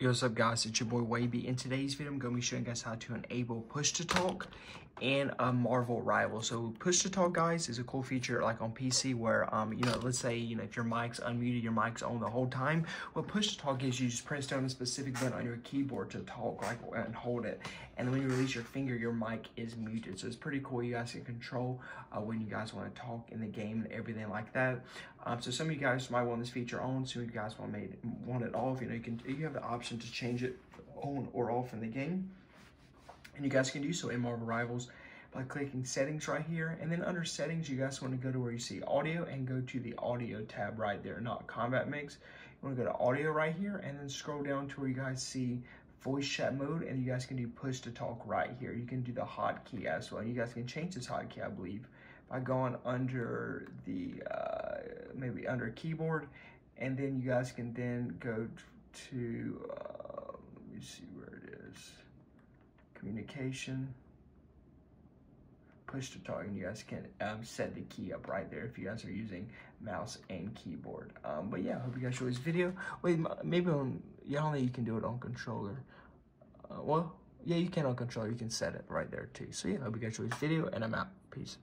Yo, what's up guys, it's your boy Wavy. In today's video, I'm going to be showing you guys how to enable push to talk and a Marvel rival. So push to talk guys is a cool feature like on PC where, um, you know, let's say, you know, if your mic's unmuted, your mic's on the whole time. What push to talk is you just press down a specific button on your keyboard to talk like and hold it. And when you release your finger, your mic is muted. So it's pretty cool. You guys can control uh, when you guys want to talk in the game and everything like that. Um, so some of you guys might want this feature on, some of you guys want, made, want it off. You know, you can you have the option to change it on or off in the game. And you guys can do so in Marvel Rivals by clicking settings right here. And then under settings, you guys want to go to where you see audio and go to the audio tab right there, not combat mix. You want to go to audio right here and then scroll down to where you guys see voice chat mode and you guys can do push to talk right here. You can do the hotkey as well. You guys can change this hotkey, I believe, by going under the, uh, maybe under keyboard. And then you guys can then go to, uh, let me see communication, push to talk, and you guys can um, set the key up right there if you guys are using mouse and keyboard. Um, but yeah, hope you guys enjoy this video. Wait, maybe on, yeah, only you can do it on controller. Uh, well, yeah, you can on controller, you can set it right there too. So yeah, hope you guys enjoy this video, and I'm out. Peace.